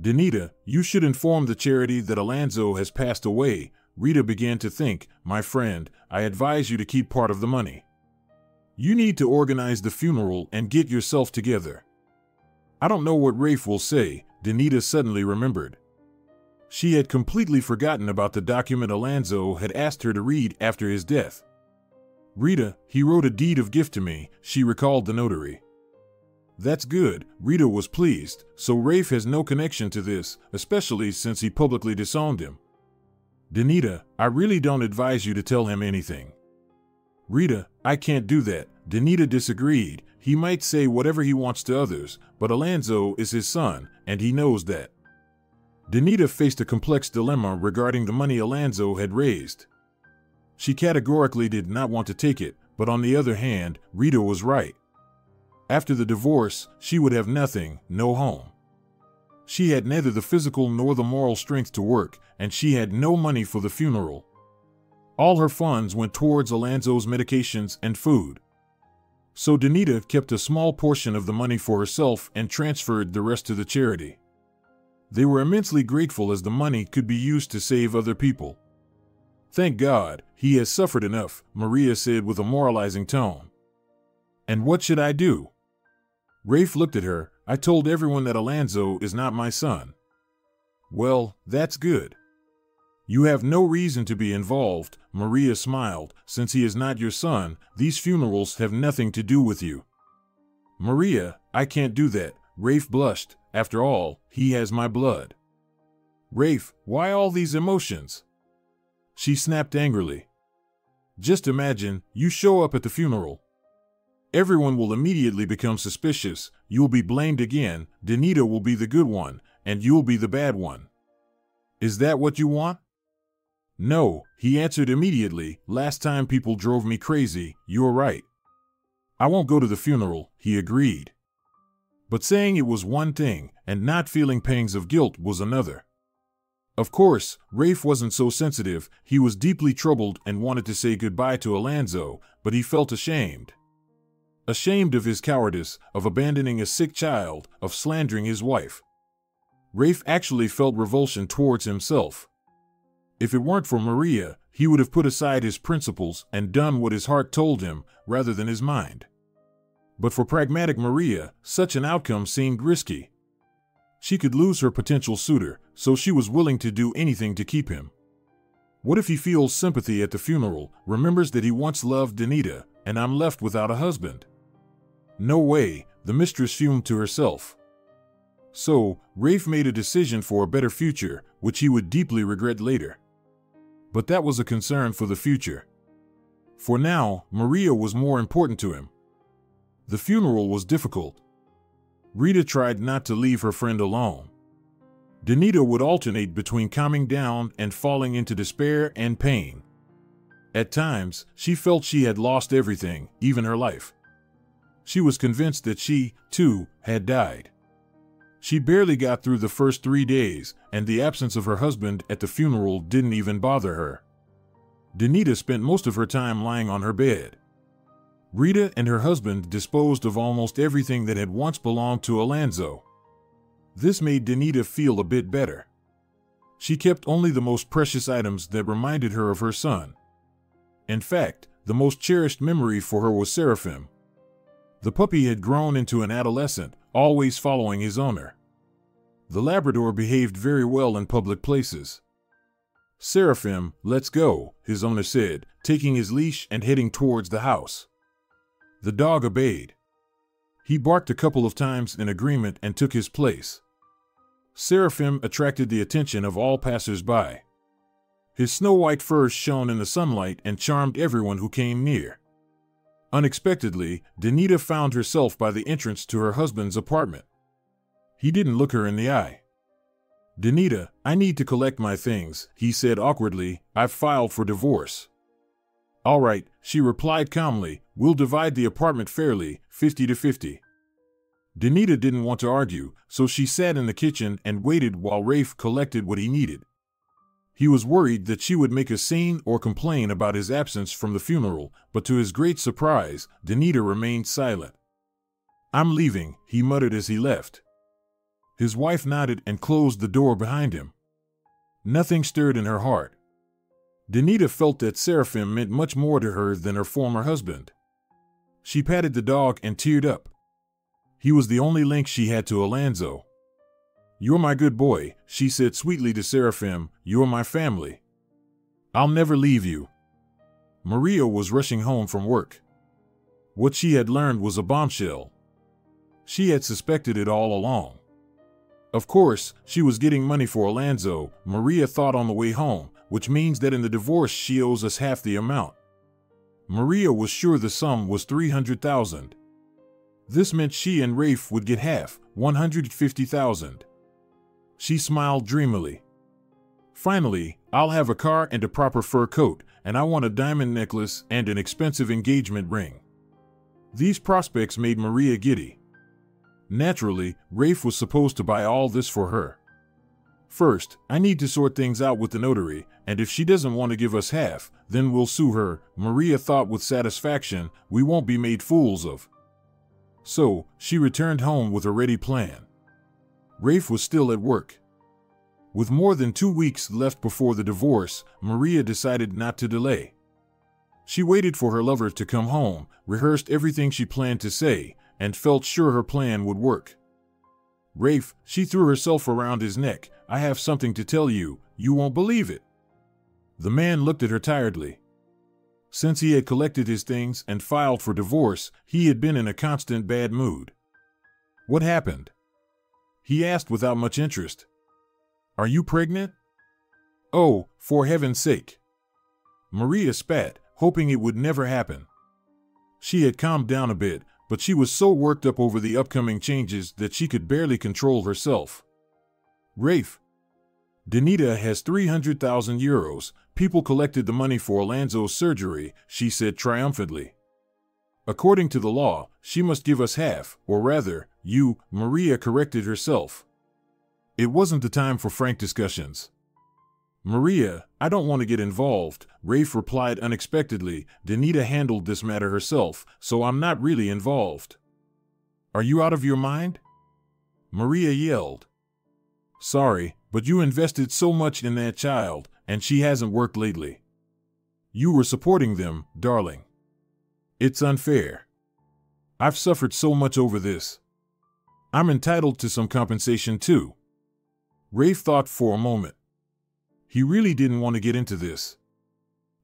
Danita, you should inform the charity that Alonzo has passed away, Rita began to think, My friend, I advise you to keep part of the money. You need to organize the funeral and get yourself together. I don't know what Rafe will say, Danita suddenly remembered. She had completely forgotten about the document Alonzo had asked her to read after his death. Rita, he wrote a deed of gift to me, she recalled the notary. That's good, Rita was pleased, so Rafe has no connection to this, especially since he publicly disowned him. Danita, I really don't advise you to tell him anything. Rita, I can't do that. Danita disagreed. He might say whatever he wants to others, but Alonzo is his son, and he knows that. Danita faced a complex dilemma regarding the money Alonzo had raised. She categorically did not want to take it, but on the other hand, Rita was right. After the divorce, she would have nothing, no home. She had neither the physical nor the moral strength to work, and she had no money for the funeral. All her funds went towards Alonzo's medications and food. So Danita kept a small portion of the money for herself and transferred the rest to the charity. They were immensely grateful as the money could be used to save other people. Thank God, he has suffered enough, Maria said with a moralizing tone. And what should I do? Rafe looked at her. I told everyone that Alonzo is not my son. Well, that's good. You have no reason to be involved, Maria smiled. Since he is not your son, these funerals have nothing to do with you. Maria, I can't do that. Rafe blushed. After all, he has my blood. Rafe, why all these emotions? She snapped angrily. Just imagine, you show up at the funeral. Everyone will immediately become suspicious, you'll be blamed again, Danita will be the good one, and you'll be the bad one. Is that what you want? No, he answered immediately. Last time people drove me crazy, you're right. I won't go to the funeral, he agreed. But saying it was one thing, and not feeling pangs of guilt was another. Of course, Rafe wasn't so sensitive, he was deeply troubled and wanted to say goodbye to Alonzo, but he felt ashamed. Ashamed of his cowardice, of abandoning a sick child, of slandering his wife. Rafe actually felt revulsion towards himself. If it weren't for Maria, he would have put aside his principles and done what his heart told him rather than his mind. But for pragmatic Maria, such an outcome seemed risky. She could lose her potential suitor, so she was willing to do anything to keep him. What if he feels sympathy at the funeral, remembers that he once loved Danita, and I'm left without a husband? No way, the mistress fumed to herself. So, Rafe made a decision for a better future, which he would deeply regret later. But that was a concern for the future. For now, Maria was more important to him. The funeral was difficult. Rita tried not to leave her friend alone. Danita would alternate between calming down and falling into despair and pain. At times, she felt she had lost everything, even her life. She was convinced that she, too, had died. She barely got through the first three days, and the absence of her husband at the funeral didn't even bother her. Danita spent most of her time lying on her bed. Rita and her husband disposed of almost everything that had once belonged to Alonzo. This made Danita feel a bit better. She kept only the most precious items that reminded her of her son. In fact, the most cherished memory for her was Seraphim. The puppy had grown into an adolescent, always following his owner. The Labrador behaved very well in public places. Seraphim, let's go, his owner said, taking his leash and heading towards the house. The dog obeyed. He barked a couple of times in agreement and took his place. Seraphim attracted the attention of all passers-by. His snow-white fur shone in the sunlight and charmed everyone who came near. Unexpectedly, Danita found herself by the entrance to her husband's apartment. He didn't look her in the eye. Danita, I need to collect my things, he said awkwardly. I've filed for divorce. All right, she replied calmly. We'll divide the apartment fairly, 50 to 50. Danita didn't want to argue, so she sat in the kitchen and waited while Rafe collected what he needed. He was worried that she would make a scene or complain about his absence from the funeral, but to his great surprise, Danita remained silent. I'm leaving, he muttered as he left. His wife nodded and closed the door behind him. Nothing stirred in her heart. Danita felt that Seraphim meant much more to her than her former husband. She patted the dog and teared up. He was the only link she had to Alonzo. You're my good boy, she said sweetly to Seraphim. You're my family. I'll never leave you. Maria was rushing home from work. What she had learned was a bombshell. She had suspected it all along. Of course, she was getting money for Alonzo, Maria thought on the way home, which means that in the divorce she owes us half the amount. Maria was sure the sum was 300,000. This meant she and Rafe would get half, 150,000. She smiled dreamily. Finally, I'll have a car and a proper fur coat, and I want a diamond necklace and an expensive engagement ring. These prospects made Maria giddy. Naturally, Rafe was supposed to buy all this for her. First, I need to sort things out with the notary, and if she doesn't want to give us half, then we'll sue her, Maria thought with satisfaction, we won't be made fools of. So, she returned home with a ready plan. Rafe was still at work. With more than two weeks left before the divorce, Maria decided not to delay. She waited for her lover to come home, rehearsed everything she planned to say, and felt sure her plan would work. Rafe, she threw herself around his neck. I have something to tell you, you won't believe it. The man looked at her tiredly. Since he had collected his things and filed for divorce, he had been in a constant bad mood. What happened? He asked without much interest. Are you pregnant? Oh, for heaven's sake. Maria spat, hoping it would never happen. She had calmed down a bit, but she was so worked up over the upcoming changes that she could barely control herself. Rafe. Danita has 300,000 euros. People collected the money for Alonzo's surgery, she said triumphantly. According to the law, she must give us half, or rather, you, Maria corrected herself. It wasn't the time for frank discussions. Maria, I don't want to get involved, Rafe replied unexpectedly. Danita handled this matter herself, so I'm not really involved. Are you out of your mind? Maria yelled. Sorry, but you invested so much in that child, and she hasn't worked lately. You were supporting them, darling. It's unfair. I've suffered so much over this. I'm entitled to some compensation too. Rafe thought for a moment. He really didn't want to get into this.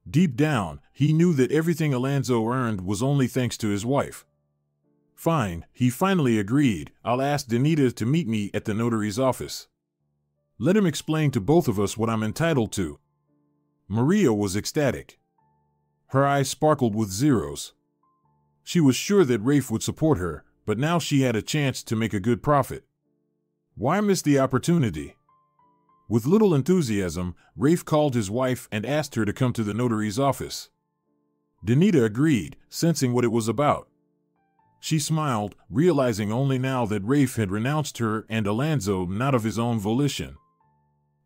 Deep down, he knew that everything Alonzo earned was only thanks to his wife. Fine, he finally agreed. I'll ask Danita to meet me at the notary's office. Let him explain to both of us what I'm entitled to. Maria was ecstatic. Her eyes sparkled with zeros. She was sure that Rafe would support her, but now she had a chance to make a good profit. Why miss the opportunity? With little enthusiasm, Rafe called his wife and asked her to come to the notary's office. Danita agreed, sensing what it was about. She smiled, realizing only now that Rafe had renounced her and Alonzo not of his own volition.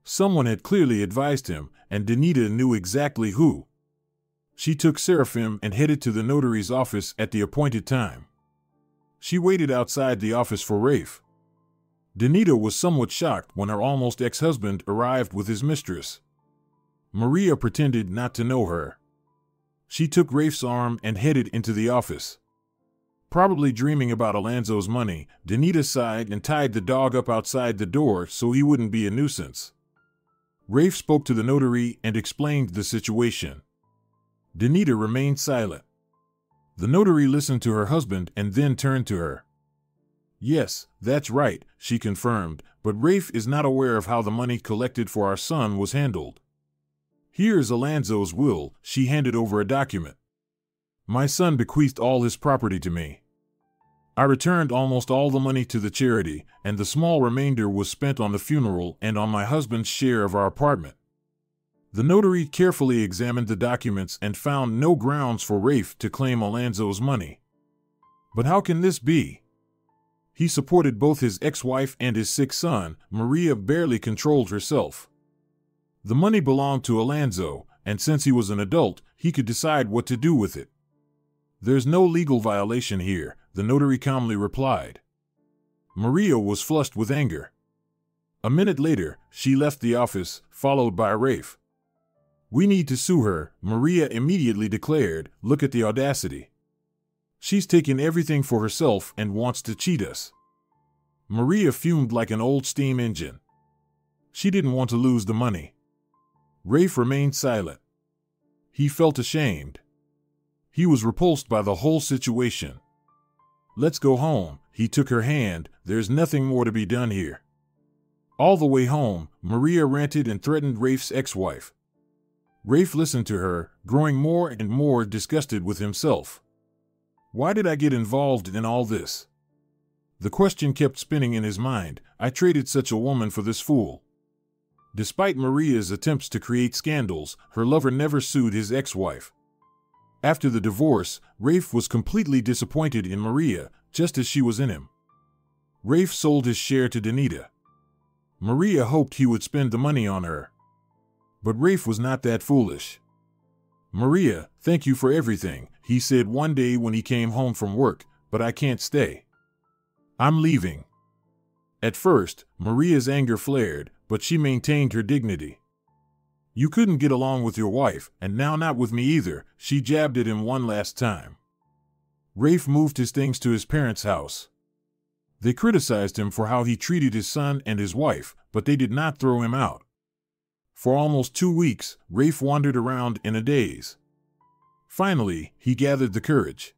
Someone had clearly advised him, and Danita knew exactly who. She took Seraphim and headed to the notary's office at the appointed time. She waited outside the office for Rafe. Danita was somewhat shocked when her almost ex husband arrived with his mistress. Maria pretended not to know her. She took Rafe's arm and headed into the office. Probably dreaming about Alonzo's money, Danita sighed and tied the dog up outside the door so he wouldn't be a nuisance. Rafe spoke to the notary and explained the situation. Danita remained silent. The notary listened to her husband and then turned to her. Yes, that's right, she confirmed, but Rafe is not aware of how the money collected for our son was handled. Here is Alonzo's will, she handed over a document. My son bequeathed all his property to me. I returned almost all the money to the charity, and the small remainder was spent on the funeral and on my husband's share of our apartment. The notary carefully examined the documents and found no grounds for Rafe to claim Alonzo's money. But how can this be? He supported both his ex wife and his sick son. Maria barely controlled herself. The money belonged to Alonzo, and since he was an adult, he could decide what to do with it. There's no legal violation here, the notary calmly replied. Maria was flushed with anger. A minute later, she left the office, followed by Rafe. We need to sue her, Maria immediately declared. Look at the audacity. She's taken everything for herself and wants to cheat us. Maria fumed like an old steam engine. She didn't want to lose the money. Rafe remained silent. He felt ashamed. He was repulsed by the whole situation. Let's go home. He took her hand. There's nothing more to be done here. All the way home, Maria ranted and threatened Rafe's ex wife. Rafe listened to her, growing more and more disgusted with himself. Why did I get involved in all this? The question kept spinning in his mind. I traded such a woman for this fool. Despite Maria's attempts to create scandals, her lover never sued his ex wife. After the divorce, Rafe was completely disappointed in Maria, just as she was in him. Rafe sold his share to Danita. Maria hoped he would spend the money on her. But Rafe was not that foolish. Maria, thank you for everything, he said one day when he came home from work, but I can't stay. I'm leaving. At first, Maria's anger flared, but she maintained her dignity. You couldn't get along with your wife, and now not with me either, she jabbed at him one last time. Rafe moved his things to his parents' house. They criticized him for how he treated his son and his wife, but they did not throw him out. For almost two weeks, Rafe wandered around in a daze. Finally, he gathered the courage.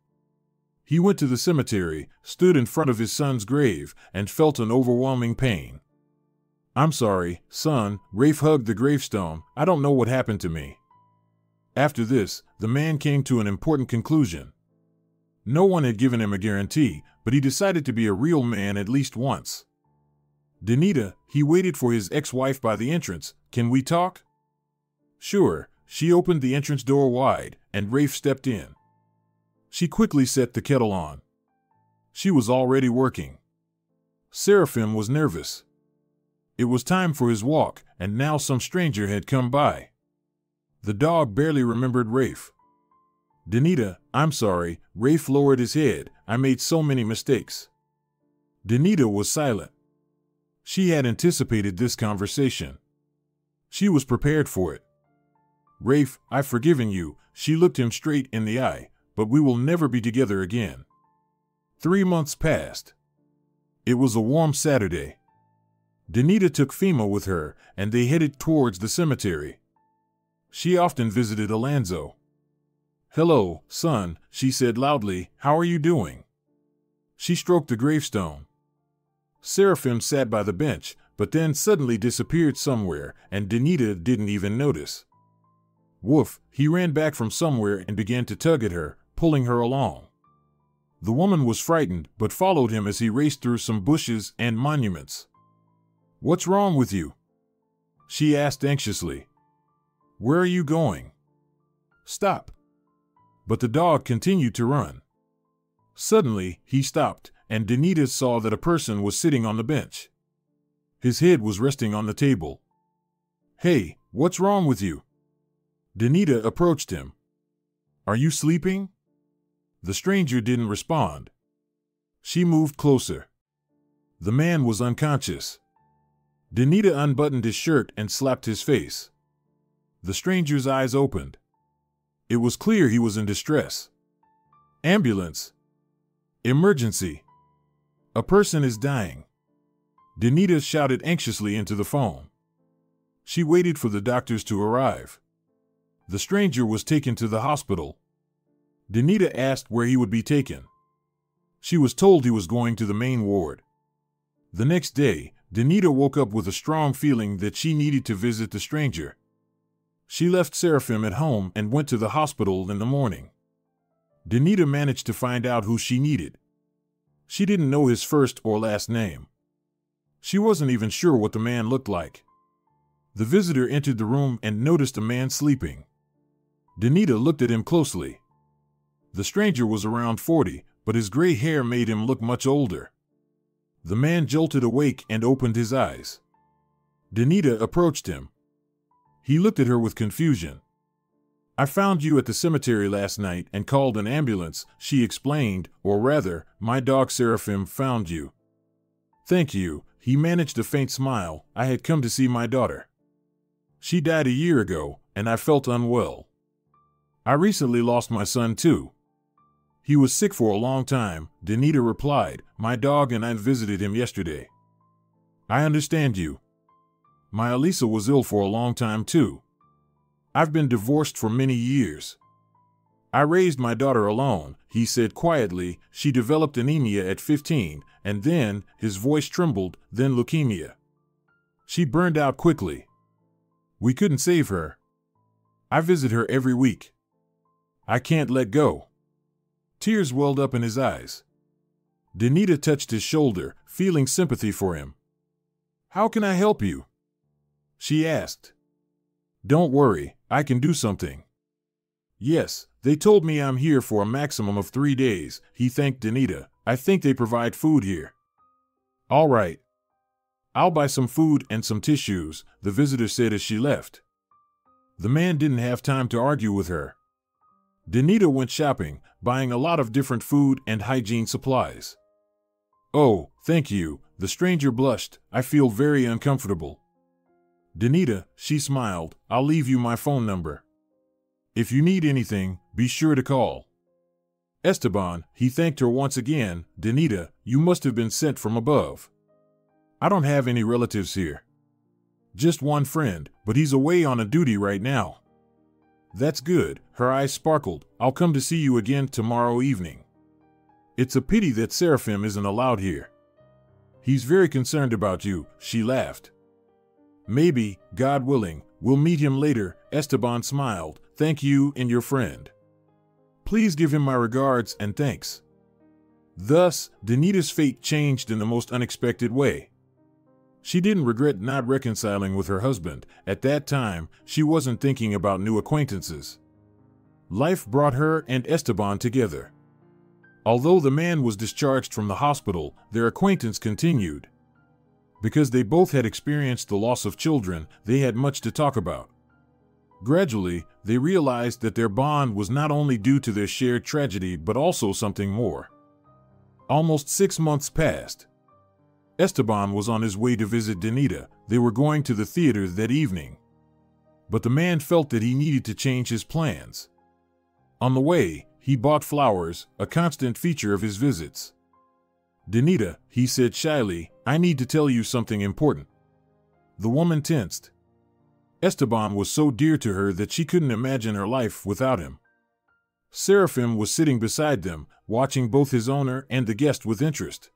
He went to the cemetery, stood in front of his son's grave, and felt an overwhelming pain. I'm sorry, son, Rafe hugged the gravestone. I don't know what happened to me. After this, the man came to an important conclusion. No one had given him a guarantee, but he decided to be a real man at least once. Danita, he waited for his ex wife by the entrance. Can we talk? Sure, she opened the entrance door wide, and Rafe stepped in. She quickly set the kettle on. She was already working. Seraphim was nervous. It was time for his walk, and now some stranger had come by. The dog barely remembered Rafe. Danita, I'm sorry, Rafe lowered his head. I made so many mistakes. Danita was silent. She had anticipated this conversation. She was prepared for it. Rafe, I've forgiven you. She looked him straight in the eye, but we will never be together again. Three months passed. It was a warm Saturday. Danita took Fima with her, and they headed towards the cemetery. She often visited Alonzo. Hello, son, she said loudly, how are you doing? She stroked the gravestone. Seraphim sat by the bench, but then suddenly disappeared somewhere, and Danita didn't even notice. Woof, he ran back from somewhere and began to tug at her, pulling her along. The woman was frightened, but followed him as he raced through some bushes and monuments. What's wrong with you? She asked anxiously. Where are you going? Stop. But the dog continued to run. Suddenly, he stopped, and Danita saw that a person was sitting on the bench. His head was resting on the table. Hey, what's wrong with you? Danita approached him. Are you sleeping? The stranger didn't respond. She moved closer. The man was unconscious. Danita unbuttoned his shirt and slapped his face. The stranger's eyes opened. It was clear he was in distress. Ambulance. Emergency. A person is dying. Danita shouted anxiously into the phone. She waited for the doctors to arrive. The stranger was taken to the hospital. Danita asked where he would be taken. She was told he was going to the main ward. The next day, Danita woke up with a strong feeling that she needed to visit the stranger. She left Seraphim at home and went to the hospital in the morning. Danita managed to find out who she needed. She didn't know his first or last name. She wasn't even sure what the man looked like. The visitor entered the room and noticed a man sleeping. Danita looked at him closely. The stranger was around 40, but his gray hair made him look much older. The man jolted awake and opened his eyes. Danita approached him. He looked at her with confusion. I found you at the cemetery last night and called an ambulance, she explained, or rather, my dog Seraphim found you. Thank you, he managed a faint smile. I had come to see my daughter. She died a year ago, and I felt unwell. I recently lost my son, too. He was sick for a long time, Danita replied. My dog and I visited him yesterday. I understand you. My Elisa was ill for a long time, too. I've been divorced for many years. I raised my daughter alone, he said quietly. She developed anemia at 15, and then, his voice trembled, then leukemia. She burned out quickly. We couldn't save her. I visit her every week. I can't let go. Tears welled up in his eyes. Danita touched his shoulder, feeling sympathy for him. How can I help you? She asked. Don't worry, I can do something. Yes, they told me I'm here for a maximum of three days, he thanked Danita. I think they provide food here. All right. I'll buy some food and some tissues, the visitor said as she left. The man didn't have time to argue with her. Danita went shopping, buying a lot of different food and hygiene supplies. Oh, thank you, the stranger blushed. I feel very uncomfortable. Danita, she smiled, I'll leave you my phone number. If you need anything, be sure to call. Esteban, he thanked her once again. Danita, you must have been sent from above. I don't have any relatives here. Just one friend, but he's away on a duty right now. That's good, her eyes sparkled. I'll come to see you again tomorrow evening. It's a pity that Seraphim isn't allowed here. He's very concerned about you, she laughed. Maybe, God willing, we'll meet him later, Esteban smiled. Thank you and your friend. Please give him my regards and thanks. Thus, Danita's fate changed in the most unexpected way. She didn't regret not reconciling with her husband. At that time, she wasn't thinking about new acquaintances. Life brought her and Esteban together. Although the man was discharged from the hospital, their acquaintance continued. Because they both had experienced the loss of children, they had much to talk about. Gradually, they realized that their bond was not only due to their shared tragedy but also something more. Almost six months passed. Esteban was on his way to visit Danita. They were going to the theater that evening. But the man felt that he needed to change his plans. On the way, he bought flowers, a constant feature of his visits. Danita, he said shyly, I need to tell you something important. The woman tensed. Esteban was so dear to her that she couldn't imagine her life without him. Seraphim was sitting beside them, watching both his owner and the guest with interest.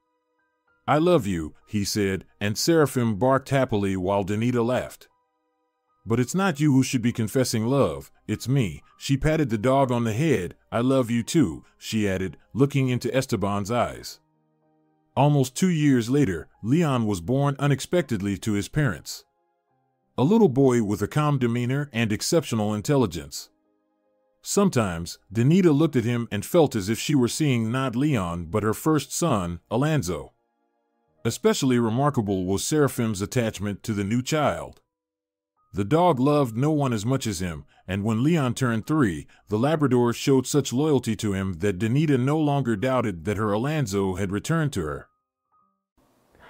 I love you, he said, and Seraphim barked happily while Danita laughed. But it's not you who should be confessing love, it's me. She patted the dog on the head. I love you too, she added, looking into Esteban's eyes. Almost two years later, Leon was born unexpectedly to his parents. A little boy with a calm demeanor and exceptional intelligence. Sometimes, Danita looked at him and felt as if she were seeing not Leon but her first son, Alonzo. Especially remarkable was Seraphim's attachment to the new child. The dog loved no one as much as him, and when Leon turned three, the Labrador showed such loyalty to him that Danita no longer doubted that her Alonzo had returned to her.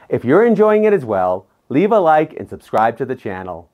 If you're enjoying it as well, leave a like and subscribe to the channel.